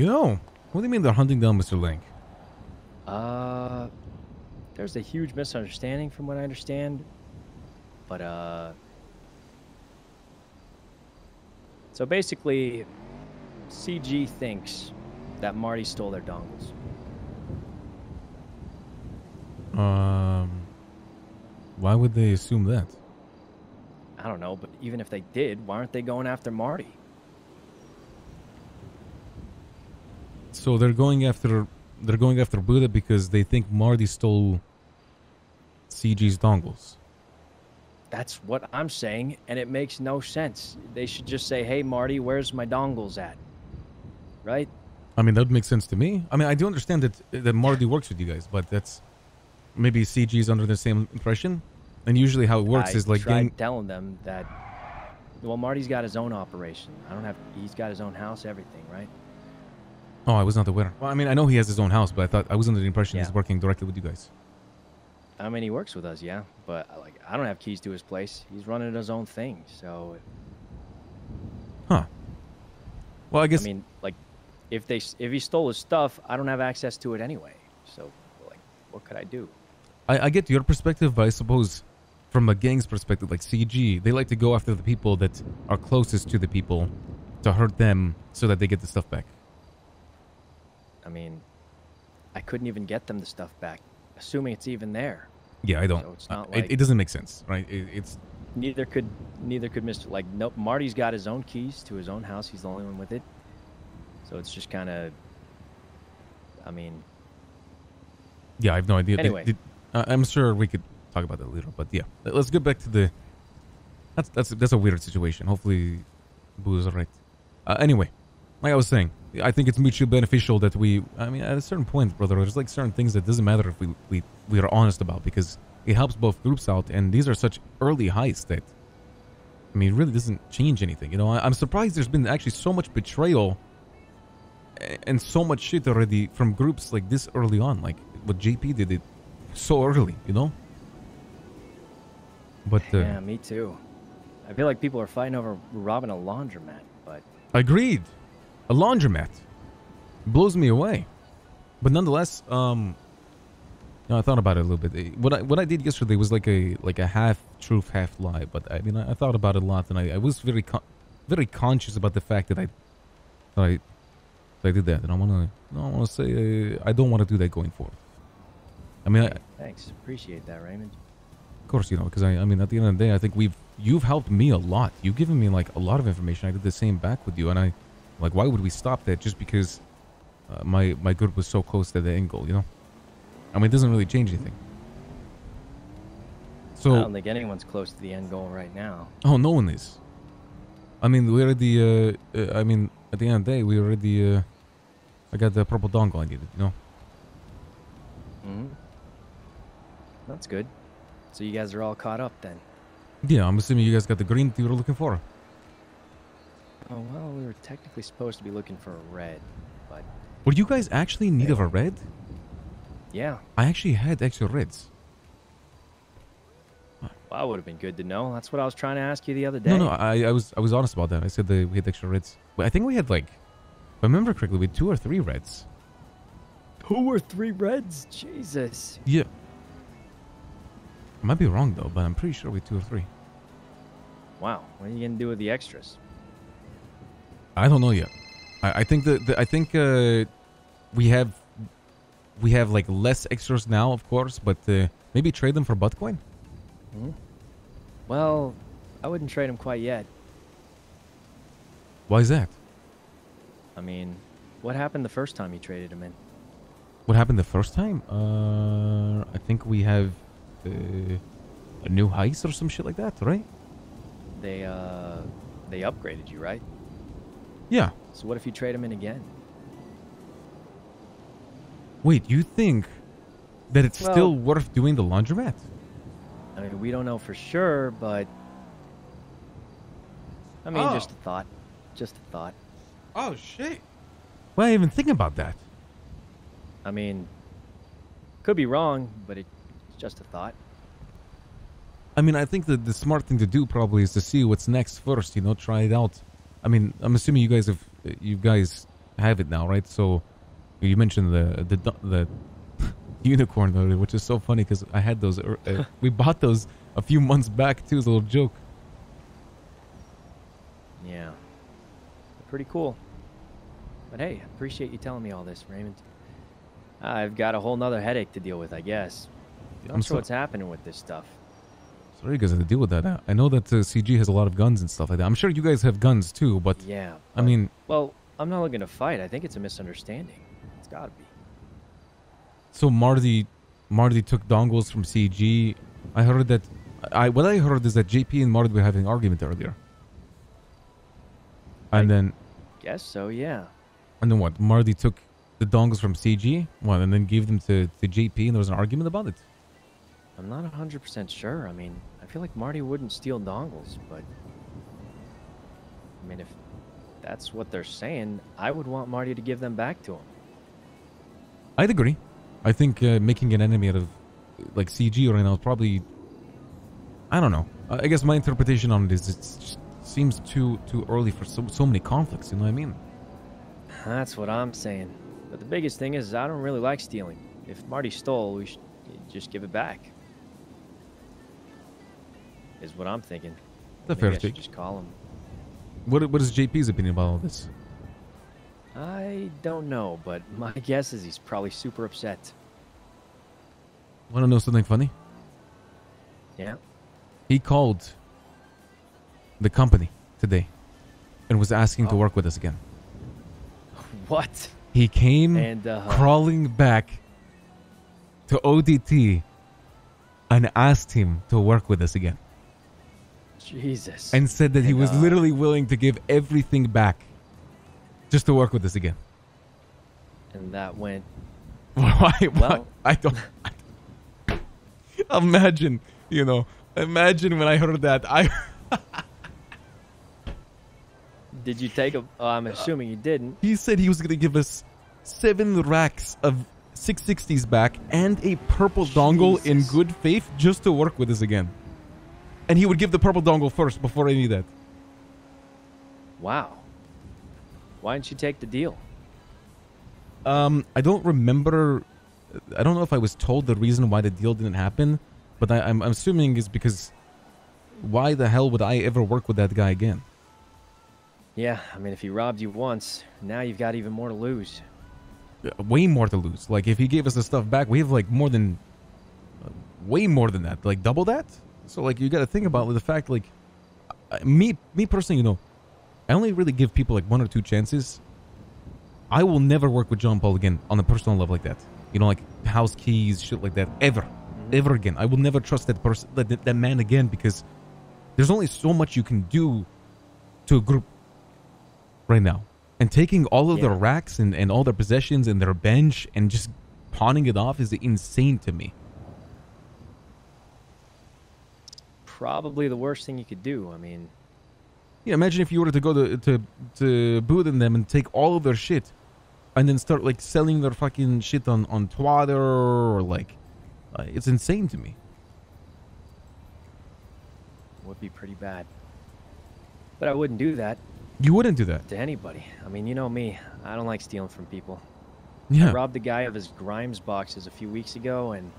You know, what do you mean they're hunting down Mr. Lang? Uh, there's a huge misunderstanding from what I understand. But, uh. So basically, CG thinks that Marty stole their dongles. Um, why would they assume that? I don't know, but even if they did, why aren't they going after Marty? So they're going after they're going after Buddha because they think Marty stole CG's dongles. That's what I'm saying, and it makes no sense. They should just say, "Hey, Marty, where's my dongles at?" Right? I mean, that would make sense to me. I mean, I do understand that that Marty works with you guys, but that's maybe CG's under the same impression. And usually, how it works I is like getting. telling them that. Well, Marty's got his own operation. I don't have. He's got his own house, everything, right? Oh, I was not aware. Well, I mean, I know he has his own house, but I thought I was under the impression Yeah. he's working directly with you guys. I mean, he works with us, yeah, but like, I don't have keys to his place. He's running his own thing, so Huh. Well, I guess I mean, like, if they if he stole his stuff, I don't have access to it anyway. So, like, what could I do? I, I get your perspective, but I suppose from a gang's perspective, like CG, they like to go after the people that are closest to the people to hurt them so that they get the stuff back. I mean, I couldn't even get them the stuff back, assuming it's even there. Yeah, I don't. So it's not uh, it, like- it doesn't make sense, right? It, it's Neither could neither could Mr. Like, nope. Marty's got his own keys to his own house. He's the only one with it. So it's just kind of. I mean, yeah, I have no idea. Anyway. did- uh, I'm sure we could talk about that later, but yeah, Let- let's get back to the. That's that's that's a weird situation. Hopefully, Boo is alright. Uh, anyway, like I was saying, I think it's mutually beneficial that we. I mean, at a certain point, brother, there's like certain things that doesn't matter if we we we are honest about because it helps both groups out, and these are such early heights that. I mean, it really doesn't change anything. You know, I, I'm surprised there's been actually so much betrayal and so much shit already from groups like this early on. Like what JP did it so early, you know. But uh, yeah, me too. I feel like people are fighting over robbing a laundromat, but agreed, a laundromat blows me away. But nonetheless, um, no, I thought about it a little bit. Eh, What I what I did yesterday was like a like a half truth, half lie. But I mean, I, I thought about it a lot, and I, I was very con- very conscious about the fact that I that I that I did that, and I want to no, I want to say uh, I don't want to do that going forward. I mean, I, thanks. Appreciate that, Raymond. Of course, you know, because I, I mean, at the end of the day, I think we've, you've helped me a lot. You've given me like a lot of information. I did the same back with you, and I, like, why would we stop that just because uh, my my group was so close to the end goal? You know, I mean, it doesn't really change anything. So I don't think anyone's close to the end goal right now. oh, no one is. I mean, we already. Uh, uh, I mean, at the end of the day, we already. Uh, I got the purple dongle I needed. You know. hmm That's good. So you guys are all caught up then. Yeah, I'm assuming you guys got the green you were looking for. Oh well, we were technically supposed to be looking for a red, but Were you guys actually in need of a red? yeah, I actually had extra reds. well, that would have been good to know. That's what I was trying to ask you the other day. No, no, I, I was I was honest about that. I said that we had extra reds. But I think we had like, if I remember correctly, we had two or three reds. two or three reds. Jesus. Yeah. I might be wrong though, but I'm pretty sure we had two or three. Wow. What are you gonna do with the extras? I don't know yet. I, I think that I think uh, we have we have like less extras now, of course, but uh, maybe trade them for Butcoin. Well, I wouldn't trade them quite yet. Why is that? I mean, what happened the first time you traded them in? What happened the first time? Uh, I think we have uh, a new heist or some shit like that, right? They uh, they upgraded you, right? Yeah. So what if you trade him in again? Wait, you think that it's Well- still worth doing the laundromat? I mean, we don't know for sure, but I mean, Oh. just a thought. Just a thought. Oh shit! Why even think about that? I mean, could be wrong, but it's just a thought. I mean, I think that the smart thing to do probably is to see what's next first. You know, try it out. I mean, I'm assuming you guys have, you guys have it now, right? So you mentioned the the the unicorn which is so funny because I had those. Uh, we bought those a few months back too. As a little joke. Yeah. Pretty cool. But hey, appreciate you telling me all this, Raymond. I've got a whole nother headache to deal with, I guess. Not I'm sure so- what's happening with this stuff. Sorry, you guys have to deal with that. I- I know that uh, CG has a lot of guns and stuff like that. I'm sure you guys have guns too, but Yeah. I mean, well, I'm not looking to fight. I think it's a misunderstanding. It's got to be. so Marty, Marty took dongles from CG. I heard that. I what I heard is that JP and Marty were having an argument earlier. And I- then, Guess so, yeah. and then what? Marty took the dongles from CG, what, and then gave them to, to JP, and there was an argument about it. I'm not 100% sure. I mean, I feel like Marty wouldn't steal dongles, but. I mean, if that's what they're saying, I would want Marty to give them back to him. I'd agree. I think uh, making an enemy out of like CG right now is probably. I don't know. I guess my interpretation on it is it seems too too early for so so many conflicts. You know what I mean? That's what I'm saying. But the biggest thing is, I don't really like stealing. If Marty stole, we should just give it back. Is what I'm thinking. The fair take. just call him. What what is JP's opinion about all this? I don't know, but my guess is he's probably super upset. Want to know something funny? Yeah. He called the company today and was asking to Oh. work with us again. What? He came And uh, crawling back to ODT and asked him to work with us again. Jesus. and said that he was uh, literally willing to give everything back just to work with us again. and that went. Why? why? Well- I don't. I don't- imagine, you know, imagine when I heard that. I Did you take a? Oh, I'm assuming you didn't. he said he was gonna give us seven racks of 660s back and a purple dongle in good faith just to work with us again. And he would give the purple dongle first before any of that. Wow. Why didn't you take the deal? Um, I don't remember. I don't know if I was told the reason why the deal didn't happen, but I, I'm, I'm assuming is because why the hell would I ever work with that guy again? Yeah, I mean, if he robbed you once, now you've got even more to lose. Way more to lose. Like if he gave us the stuff back, we have like more than, uh, way more than that, like double that. So like you got to think about the fact like, me me personally, you know, I only really give people like one or two chances. I will never work with John Paul again on a personal level like that. You know, like house keys, shit like that, ever, mm-hmm. ever again. I will never trust that person, that, that, that man again because there's only so much you can do to a group right now. And taking all of their racks and, and all their possessions and their bench and just pawning it off is insane to me. Probably the worst thing you could do. I mean, Yeah, imagine if you were to go to to to boot in them and take all of their shit, and then start like selling their fucking shit on on Twitter or like, uh, it's insane to me. would be pretty bad. But I wouldn't do that You wouldn't do that. to anybody. I mean, you know me. I don't like stealing from people. Yeah, I robbed the guy of his Grimes boxes a few weeks ago, and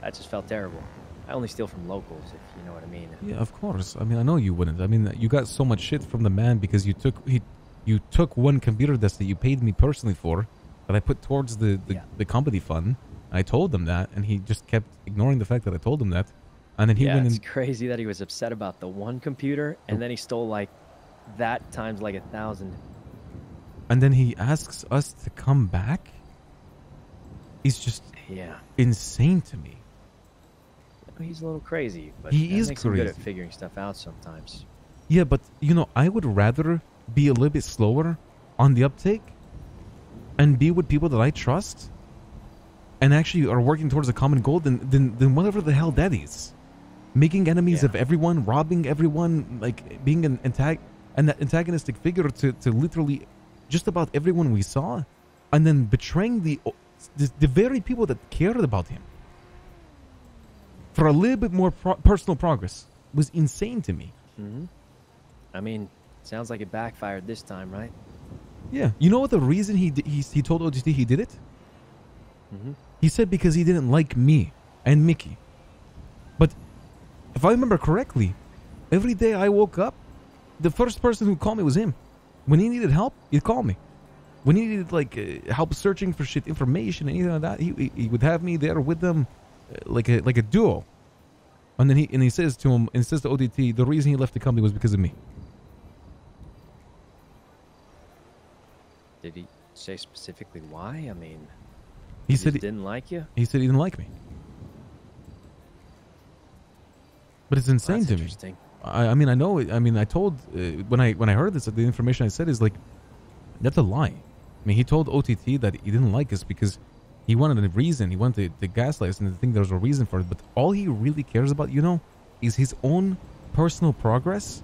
that just felt terrible. I only steal from locals, if you know what I mean. yeah, of course. I mean, I know you wouldn't. I mean, you got so much shit from the man because you took he, you took one computer desk that you paid me personally for, that I put towards the the, Yeah. the company fund. I told him that, and he just kept ignoring the fact that I told him that, and then he yeah, went it's crazy that he was upset about the one computer, and then he stole like that times like a thousand. and then he asks us to come back. He's just Yeah, insane to me. He's a little crazy, but He that is makes him good at figuring stuff out sometimes. Yeah, but you know, I would rather be a little bit slower on the uptake and be with people that I trust and actually are working towards a common goal than than, than whatever the hell that is. Making enemies Yeah. of everyone, robbing everyone, like being an antag- an antagonistic figure to, to literally just about everyone we saw, and then betraying the, the the very people that cared about him for a little bit more pro- personal progress was insane to me. hmm I mean, sounds like it backfired this time, right? Yeah. You know what the reason he he, he told ODT he did it? Mm-hmm. He said because he didn't like me and Mickey. But if I remember correctly, every day I woke up, the first person who called me was him. When he needed help, he'd call me. When he needed like uh, help searching for shit, information, anything like that, he, he, would have me there with them, like a like a duo. And then he and he says to him, and says to ODT, the reason he left the company was because of me. Did he say specifically why? I mean, He he said he, didn't like you. he said he didn't like me. But it's insane That's to me. interesting. I, I mean, I know. I mean, I told uh, when I when I heard this, the information I said is like, that's a lie. I mean, he told ODT that he didn't like us because he wanted a reason. He wanted the, to gaslight us and to think there was a reason for it. But all he really cares about, you know, is his own personal progress,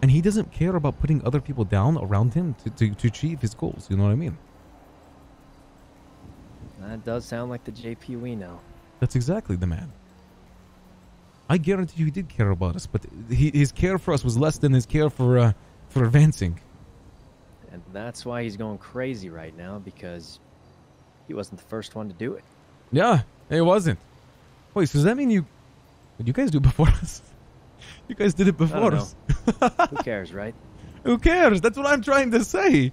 and he doesn't care about putting other people down around him to, to, to achieve his goals. You know what I mean? That does sound like the JP we know. That's exactly the man. I guarantee you, he did care about us, but he, his care for us was less than his care for uh, for advancing. And that's why he's going crazy right now because he wasn't the first one to do it. Yeah, it wasn't. Wait, so does that mean you? Did you guys do it before us? You guys did it before us. Who cares, right? Who cares? That's what I'm trying to say.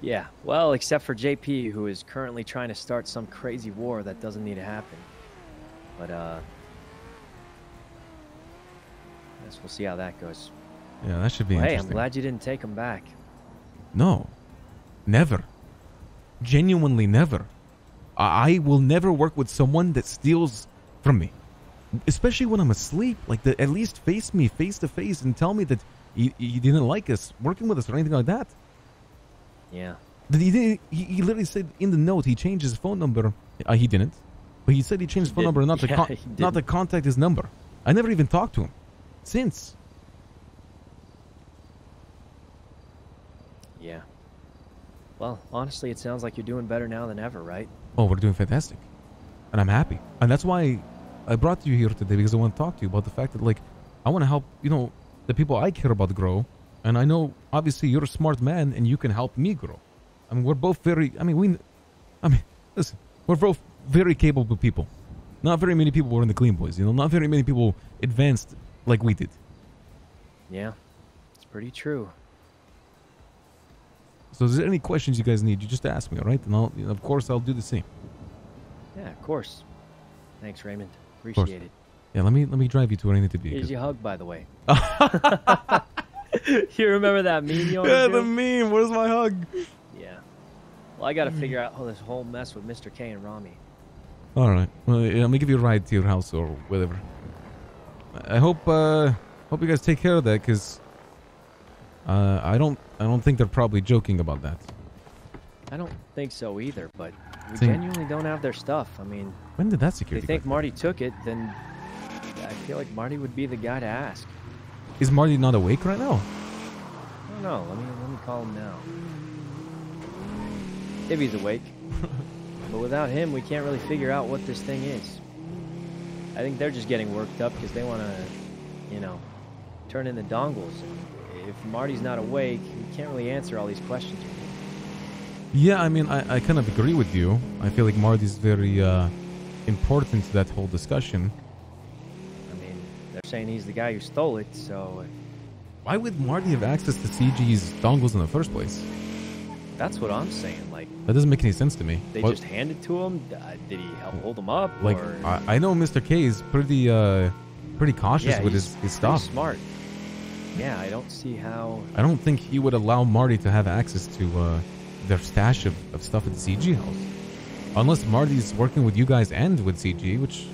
Yeah, well, except for JP, who is currently trying to start some crazy war that doesn't need to happen. But, uh. I guess we'll see how that goes. Yeah, that should be Well, hey, I'm glad you didn't take him back. No, never. Genuinely, never. I, I will never work with someone that steals from me, especially when I'm asleep. Like, the, at least face me face to face and tell me that he, he didn't like us working with us or anything like that. Yeah. That he didn't. He, he literally said in the note he changed his phone number. Uh, he didn't, but he said he changed his phone didn't. number not to con- not to contact his number. I never even talked to him since. Yeah. Well, honestly, it sounds like you're doing better now than ever, right? Oh, we're doing fantastic, and I'm happy, and that's why I brought you here today because I want to talk to you about the fact that like I want to help you know the people I care about grow, and I know obviously you're a smart man and you can help me grow. I mean, we're both very. I mean, we. I mean, listen, we're both very capable people. Not very many people were in the Clean Bois, you know. Not very many people advanced like we did. Yeah. It's pretty true. So, is there any questions you guys need? You just ask me, all right? And I'll, of course, I'll do the same. Yeah, of course. Thanks, Raymond. Appreciate it. Yeah, let me let me drive you to where I need to be. Here's 'cause- your hug, by the way. you remember that meme you yeah, the meme. Where's my hug? Yeah. Well, I got to figure out how this whole mess with Mr. K and Rami. All right. Well, yeah, let me give you a ride to your house or whatever. I hope uh hope you guys take care of that because uh I don't I don't think they're probably joking about that. I don't think so either, but we Think- genuinely don't have their stuff. I mean, When did that security? if they think Marty took it, then I feel like Marty would be the guy to ask. Is Marty not awake right now? I don't know. Let me let me call him now. If he's awake. but without him, we can't really figure out what this thing is. I think they're just getting worked up because they want to, you know, turn in the dongles. And if Marty's not awake, we can't really answer all these questions. Yeah, I mean I, I kind of agree with you. I feel like Marty's very uh important to that whole discussion. I mean, they're saying he's the guy who stole it, so Why would Marty have access to CG's dongles in the first place? that's what I'm saying. Like, That doesn't make any sense to me. they What- just handed to him. Uh, Did he help hold him up? like or... I, I know Mr. K is pretty uh pretty cautious yeah, with his, his stuff. Smart. Yeah, I don't see how. I don't think he would allow Marty to have access to uh, their stash of, of stuff at the CG house. Unless Marty's working with you guys and with CG, which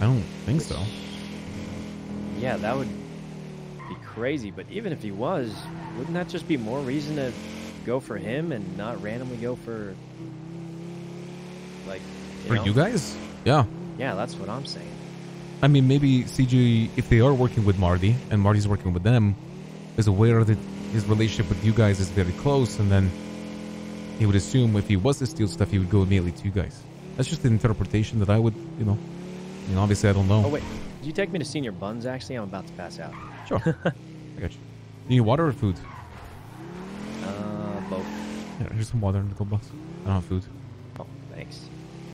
I don't think so. Yeah, that would be crazy. But even if he was, wouldn't that just be more reason to go for him and not randomly go for, like, you For know? you guys? Yeah. Yeah, that's what I'm saying. I mean, maybe CG, if they are working with Marty and Marty's working with them, is aware that his relationship with you guys is very close, and then he would assume if he was to steal stuff, he would go immediately to you guys. That's just an interpretation that I would, you know. I mean, obviously, I don't know. Oh wait, did you take me to Señor Buns? Actually, I'm about to pass out. Sure. I got you. Do you need water or food? Uh, Yeah, here's some water in the glove box. I don't have food. Oh, thanks.